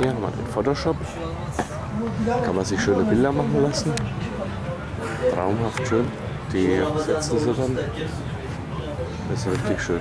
Hier haben wir den Photoshop. Kann man sich schöne Bilder machen lassen. Traumhaft schön. Die setzen sie dann. Das ist richtig schön.